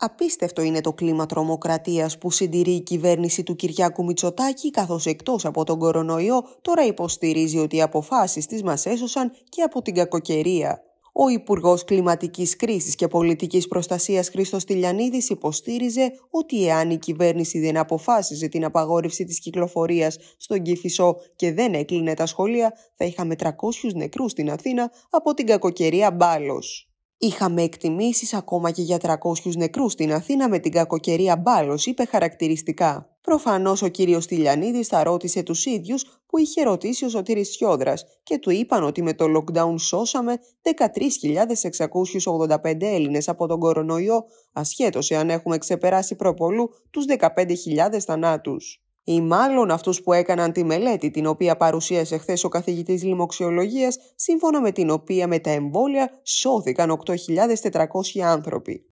Απίστευτο είναι το κλίμα τρομοκρατίας που συντηρεί η κυβέρνηση του Κυριάκου Μητσοτάκη, καθώς εκτός από τον κορονοϊό τώρα υποστηρίζει ότι οι αποφάσεις της μας έσωσαν και από την κακοκαιρία. Ο Υπουργός Κλιματικής Κρίσης και Πολιτικής Προστασίας Χρήστος Τηλιανίδης υποστήριζε ότι εάν η κυβέρνηση δεν αποφάσιζε την απαγόρευση της κυκλοφορίας στον Κηφισό και δεν έκλεινε τα σχολεία, θα είχαμε 300 νεκρούς στην Αθήνα από την κακοκαιρία μπάλος. Είχαμε εκτιμήσεις ακόμα και για 300 νεκρούς στην Αθήνα με την κακοκαιρία μπάλος, είπε χαρακτηριστικά. Προφανώς ο κύριος Τηλιανίδης θα ρώτησε τους ίδιους που είχε ρωτήσει ο Σωτήρης Σιόδρας και του είπαν ότι με το lockdown σώσαμε 13.685 Έλληνες από τον κορονοϊό, ασχέτως εάν έχουμε ξεπεράσει προπολού τους 15.000 θανάτους ή μάλλον αυτούς που έκαναν τη μελέτη την οποία παρουσίασε χθες ο καθηγητής λοιμοξιολογίας, σύμφωνα με την οποία με τα εμβόλια σώθηκαν 8.400 άνθρωποι.